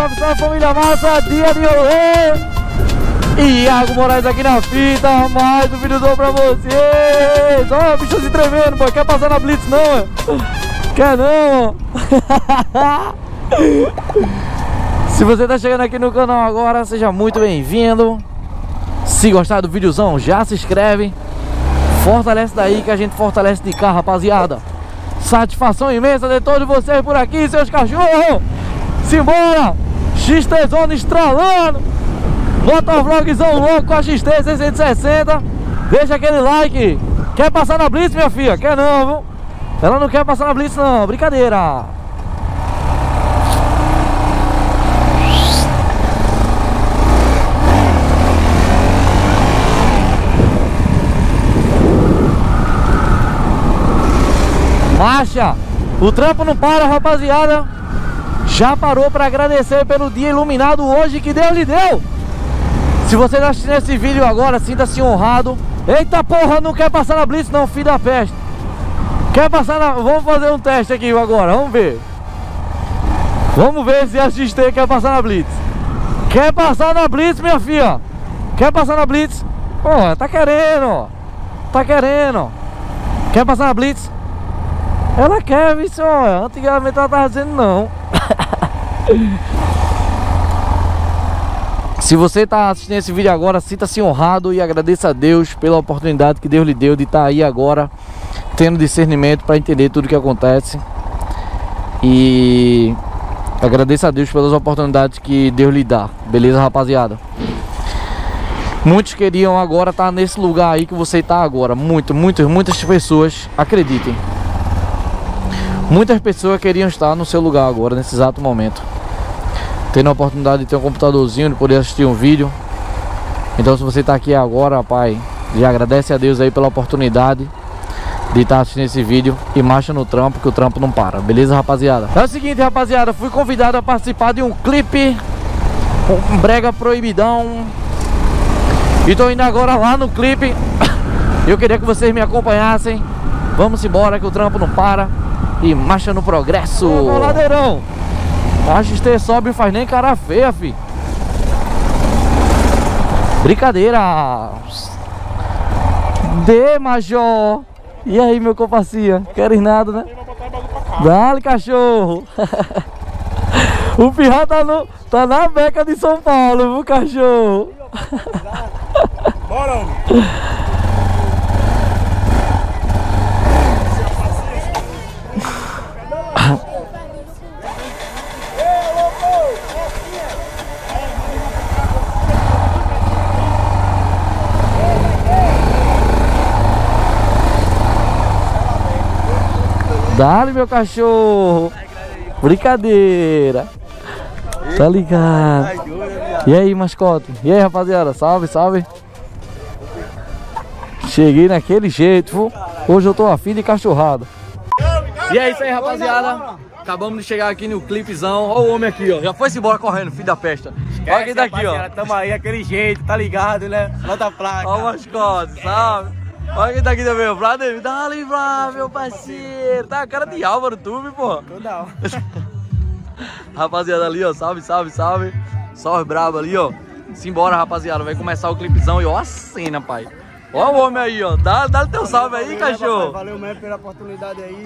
Salve, salve família massa, dia de rolê Iago Moraes aqui na fita, mais um vídeo pra vocês. Ó, oh, bicho se tremendo, pô, quer passar na Blitz não? Quer não, Se você tá chegando aqui no canal agora, seja muito bem-vindo. Se gostar do videozão, já se inscreve. Fortalece daí que a gente fortalece de cá, rapaziada. Satisfação imensa de todos vocês por aqui, seus cachorros. Simbora! XT Zona estralando Motovlogzão louco com a XT 660 Deixa aquele like Quer passar na Blitz, minha filha? Quer não, viu? Ela não quer passar na Blitz não, brincadeira Marcha! O trampo não para, rapaziada Já parou para agradecer pelo dia iluminado hoje que Deus lhe deu Se você está assistindo esse vídeo agora, sinta-se honrado Eita porra, não quer passar na Blitz não, filho da peste Quer passar na... Vamos fazer um teste aqui agora, vamos ver Vamos ver se a XT quer passar na Blitz Quer passar na Blitz, minha filha? Quer passar na Blitz? Pô, tá querendo Tá querendo Quer passar na Blitz? Ela quer, olha. Antigamente ela tava dizendo não. Se você está assistindo esse vídeo agora, sinta-se honrado e agradeça a Deus pela oportunidade que Deus lhe deu de estar tá aí agora, tendo discernimento para entender tudo o que acontece. E agradeça a Deus pelas oportunidades que Deus lhe dá. Beleza, rapaziada? Muitos queriam agora estar tá nesse lugar aí que você está agora. Muito, muitas, muitas pessoas, acreditem. Muitas pessoas queriam estar no seu lugar agora, nesse exato momento. Tendo a oportunidade de ter um computadorzinho, de poder assistir um vídeo. Então se você está aqui agora, pai, já agradece a Deus aí pela oportunidade de estar assistindo esse vídeo e marcha no trampo, que o trampo não para. Beleza, rapaziada? É o seguinte, rapaziada, fui convidado a participar de um clipe, um brega proibidão. E tô indo agora lá no clipe. Eu queria que vocês me acompanhassem. Vamos embora que o trampo não para e marcha no progresso. Ô, ladeirão, a XT sobe e faz nem cara feia, fi. Brincadeira. De Major. E aí, meu compacia? Queres nada, né? Dale, cachorro. o pirra tá, no, tá na beca de São Paulo, viu, cachorro? Bora, homem. Dale, meu cachorro. Brincadeira. Tá ligado? E aí, mascote? E aí, rapaziada? Salve, salve. Cheguei naquele jeito, Hoje eu tô afim de cachorrada. E é isso aí, rapaziada. Acabamos de chegar aqui no clipezão. Olha o homem aqui, ó. Já foi-se embora correndo, filho da pesta. Olha quem tá aqui, ó. Tamo aí, aquele jeito, tá ligado, né? Nota placa. Olha o mascote, sabe? Olha quem tá aqui também, o Vlad. Dá-lhe, Vlad, meu parceiro. Tá a cara de Álvaro, tu, pô. Toda hora. rapaziada ali, ó. Salve, salve, salve. Salve brabo ali, ó. Simbora, rapaziada. Vai começar o clipezão e ó a cena, pai. Ó o homem aí, ó. Dá, dá teu salve aí, cachorro. Valeu mesmo pela oportunidade aí.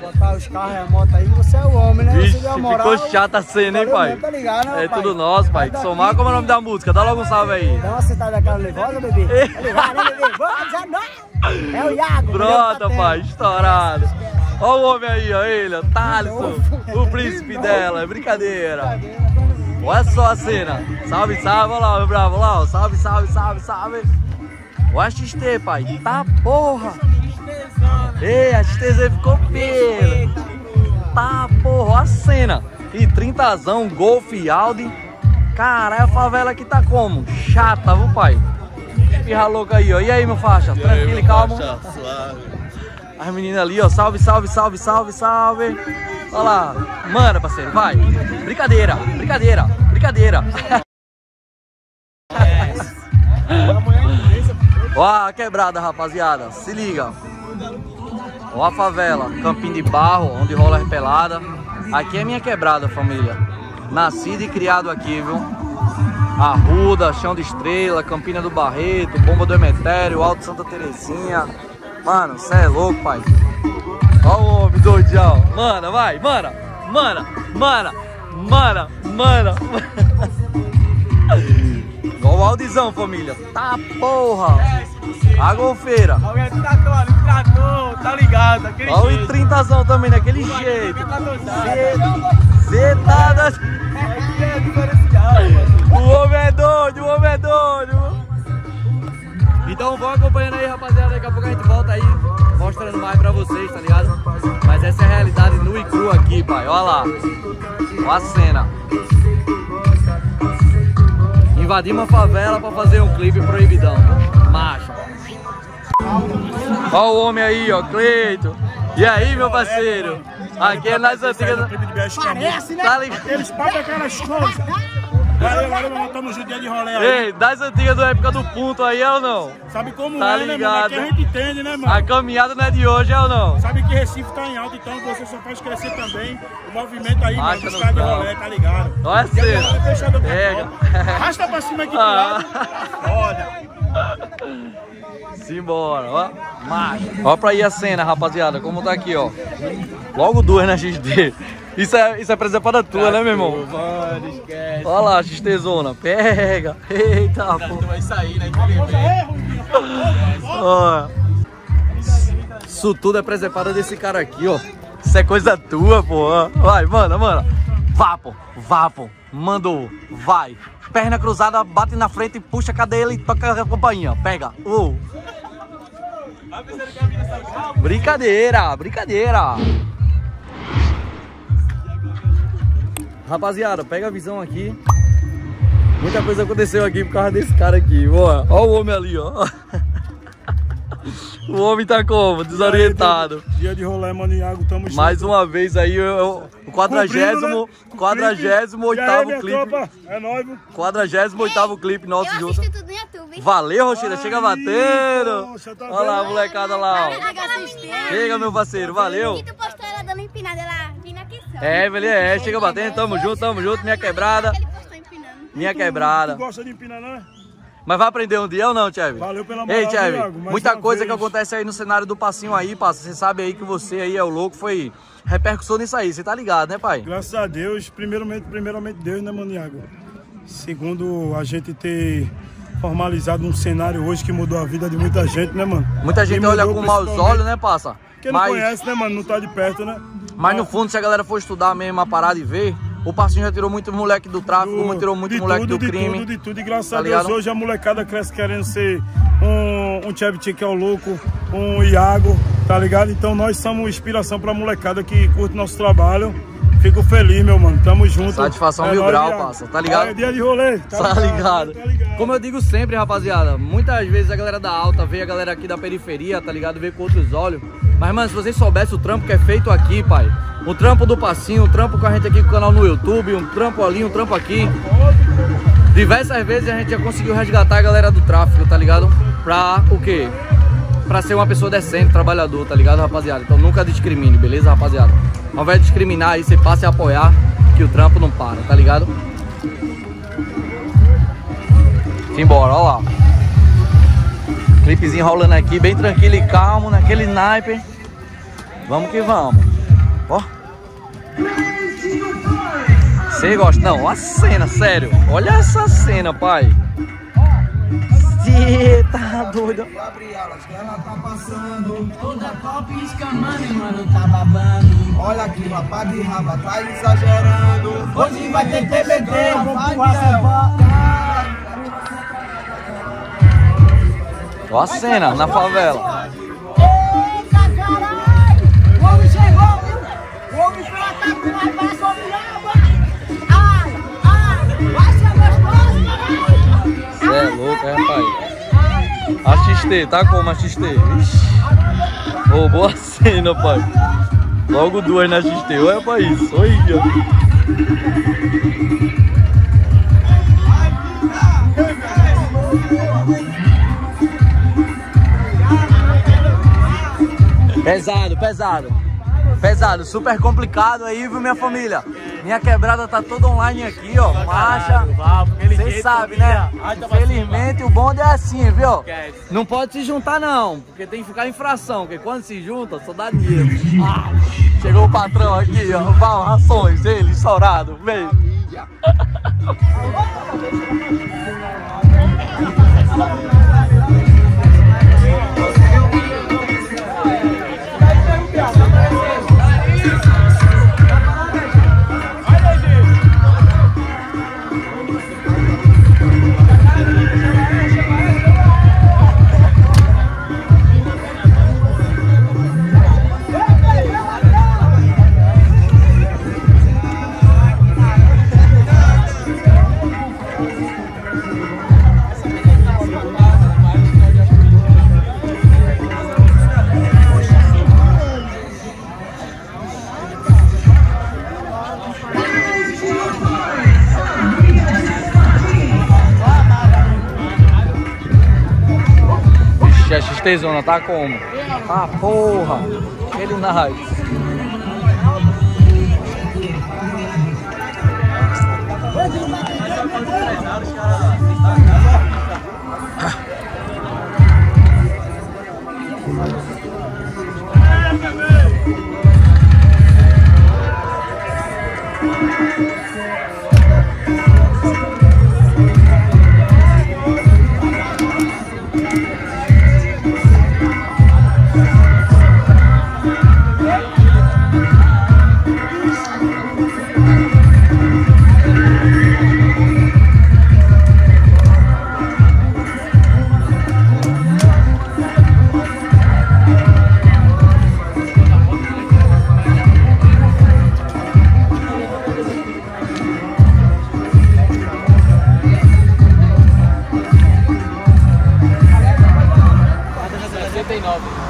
Botar os carros e a moto aí. Você é o homem, né? Vixe, você moral. Ficou chata a cena, hein, pai? Tá ligado, né, é pai? tudo nosso, pai. Somar como é o nome da música. Dá logo um salve aí. Dá uma sentada daquela nervosa, bebê. Tá ligado, né, bebê? Vamos, já não. É o Iago. Pronto, pai. Estourado. Ó o homem aí, ó. Ele. Thaleson. O príncipe dela. É brincadeira. Olha só a cena. Salve, salve. Olha lá, meu bravo. Olha lá, Salve, salve, salve, salve. O XT, pai. Tá porra. Ei, a XTZ ficou pelo. Tá porra, a cena. E 30zão, Golf e Audi. Caralho, a favela aqui tá como? Chata, viu, pai? Pirra louca aí, ó. E aí, meu faixa? Tranquilo e calmo? As meninas ali, ó. Salve, salve, salve, salve, salve. Olha lá. Manda, parceiro, vai. Brincadeira, brincadeira, brincadeira. Ó a quebrada, rapaziada. Se liga. Ó a favela. Campinho de barro, onde rola as peladas. Aqui é minha quebrada, família. Nascido e criado aqui, viu? Arruda, Chão de Estrela, Campina do Barreto, Bomba do Emetério, Alto Santa Terezinha. Mano, cê é louco, pai. Ó o homem doidão. Mana, vai, mana, mana, mana, mana, mana. Ó o Aldizão, família. Tá porra. A golfeira. Alguém tratou ali, tratou, tá ligado, daquele Ó o jeito. I30zão também, daquele jeito. Cê tá da... É mano. O homem é doido, o homem é doido. Então vão acompanhando aí, rapaziada. Daqui a pouco a gente volta aí mostrando mais pra vocês, tá ligado? Mas essa é a realidade nua e crua aqui, pai. Olha lá. Olha a cena. Invadimos a favela pra fazer um clipe proibidão. Olha o homem aí, ó, Cleito. E aí, meu parceiro? Aqui é nas antigas. Parece, né? Tá ligado? Eles pagam aquelas coisas. Valeu, valeu, nós estamos juntos de rolê aí. Ei, das antigas da época do ponto aí, é ou não? Sabe como Tá é, né, mano? ligado. Aqui a gente entende, né, mano? A caminhada não é de hoje, é ou não? Sabe que Recife tá em alta, então você só faz crescer também o movimento aí, Marcha mano, dos no caras de rolê, tá ligado? Olha a E a galera cena. fechada pra Pega. fora. Arrasta pra cima aqui do Ah. lado. Olha. Simbora, ó. Macho. Ó pra ir a cena, rapaziada, como tá aqui, ó. Logo duas na XD. Isso é, isso é preservada tua, né, meu irmão? Mano, esquece. Olha lá, XT Zona. Pega. Eita, pô. Tu vai sair, né? Ó. Isso tudo é preservado desse cara aqui, ó. Isso é coisa tua, pô. Vai, manda, manda. Vá, pô. Vá, pô. Mandou. Vai. Perna cruzada, bate na frente, puxa a cadeia e toca a campainha. Pega. Uh. Brincadeira, brincadeira. Rapaziada, pega a visão aqui. Muita coisa aconteceu aqui por causa desse cara aqui. Ó, ó o homem ali, ó. O homem tá como? Desorientado. Dia de rolê, mano, Iago, tamo junto. Mais uma vez aí, eu- quadragésimo, né? quadragésimo E oitavo clipe. É nóis, viu? Quadragésimo oitavo clipe nosso eu junto. tudo no YouTube. Valeu, Rochida, chega batendo. tá Olha lá, molecada lá, ó. Chega, meu parceiro, valeu. que tu postou ela dando empinada, ela vindo aqui só. É, Evelyn, é, chega batendo, tamo junto, tamo junto, minha quebrada, Ele postou empinando. minha Tu quebrada. gosta de empinar, né? Mas vai aprender um dia ou não, Chevy? Valeu pela moral, Ei, Chevy, Iago, mais muita coisa vez. que acontece aí no cenário do passinho aí, passa. Você sabe aí que você aí é o louco, foi repercussão nisso aí, você tá ligado, né, pai? Graças a Deus, primeiramente, primeiramente Deus, né, mano, Iago? Segundo, a gente ter formalizado um cenário hoje que mudou a vida de muita gente, né, mano? Muita gente olha com maus olhos, né, passa? Quem não Mas, conhece, né, mano? Não tá de perto, né? mas no fundo, se a galera for estudar mesmo a parada e ver, o passinho já tirou muito moleque do tráfico, Do- tirou muito de moleque tudo, do de crime. tudo, de tudo. E graças Tá a Deus, ligado? hoje a molecada cresce querendo ser um, um Chevy que é o louco, um Iago, tá ligado? Então nós somos inspiração pra molecada que curte nosso trabalho. Fico feliz, meu mano. Tamo junto. Satisfação É mil grau, parça. Tá ligado? É dia de rolê. Tá ligado? Tá ligado. Como eu digo sempre, rapaziada, muitas vezes a galera da alta vê a galera aqui da periferia, tá ligado? Vê com outros olhos. Mas, mano, se vocês soubessem o trampo que é feito aqui, pai. O trampo do passinho, o trampo com a gente aqui com o canal no YouTube, um trampo ali, um trampo aqui. Diversas vezes a gente já conseguiu resgatar a galera do tráfico, tá ligado? Pra o quê? Pra ser uma pessoa decente, trabalhador, tá ligado, rapaziada? Então nunca discrimine, beleza, rapaziada? Ao invés de discriminar aí, você passe a apoiar que o trampo não para, tá ligado? Simbora, ó lá. Clipezinho rolando aqui, bem tranquilo e calmo, naquele naipe. Vamos que vamos. Ó. Você gosta? Não, a cena, sério. Olha essa cena, pai. Cê tá doido. Gabriela, que ela tá passando. Toda top escamando, mano, tá babando. Olha aqui, rapaz de raba, tá exagerando. Hoje vai ter TBT, Rafael. Ó a cena na favela. Eita, caralho! Tá XT? Ixi. Ô, boa cena, pai. Logo duas na XT. Olha pra isso, olha. Pesado, pesado. Pesado, super complicado aí, viu, minha família? Minha quebrada tá toda online aqui, ó. Marcha. Vocês sabem, né? Infelizmente o bonde é assim, viu? Não pode se juntar, não, porque tem que ficar em fração, porque quando se junta, só dá dinheiro. Ah, chegou o patrão aqui, ó. Val, rações, ele, estourado. Vem. Vixe, a XT Zona tá como? Ah, porra! Ele nice.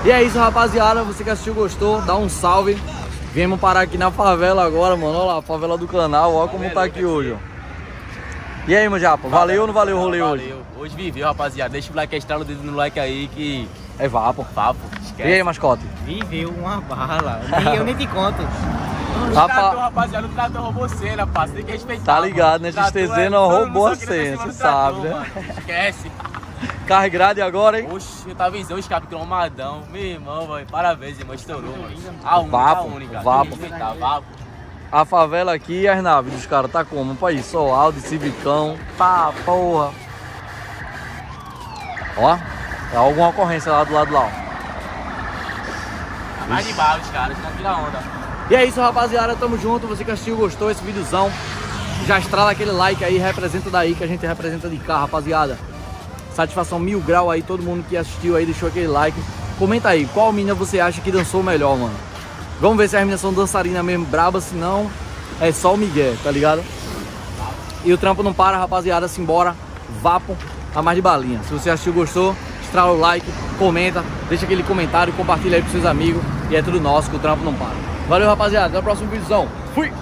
E é isso, rapaziada. Você que assistiu, gostou, dá um salve. Viemos parar aqui na favela agora, mano. Olha lá, a favela do canal. Olha como tá aqui hoje, ó. E aí, meu japa, valeu ou não valeu o rolê hoje? Valeu. Hoje viveu, rapaziada. Deixa o like, estrala o dedo no like aí que. É vapo. Papo, E esquece. aí, mascote? Viveu uma bala. Nem- Eu nem te conto. O Rapa- trator, rapaziada, o trator roubou cena, parça. Tem que respeitar. Tá ligado, né? mano. Trator XTZ é- não roubou a queria cena, descer no cê trator, sabe, né? mano. Esquece. Carro grade agora, hein? Oxe, eu tava em o escape cromadão. Meu irmão, velho. Parabéns, irmão. Estourou, mano. A única, Vapo, a única. vapo. Vapo. A favela aqui e as naves dos caras tá como? Pra isso, só Audi, Civicão, pá, porra. Ó, tá alguma ocorrência lá do lado lá, ó. Mais de barro, os caras. Não tira onda. E é isso, rapaziada. Tamo junto. Você que assistiu, gostou esse videozão. Já estrala aquele like aí, representa daí que a gente representa de cá, rapaziada. Satisfação mil grau aí, todo mundo que assistiu aí, deixou aquele like. Comenta aí, qual mina você acha que dançou melhor, mano? Vamos ver se as meninas são dançarinas mesmo braba, se não, é só o Miguel, tá ligado? E o trampo não para, rapaziada, simbora, vapo, a mais de balinha. Se você assistiu, gostou, estrala o like, comenta, deixa aquele comentário, compartilha aí pros seus amigos. E é tudo nosso, que o trampo não para. Valeu, rapaziada, até o próximo videozão. Fui!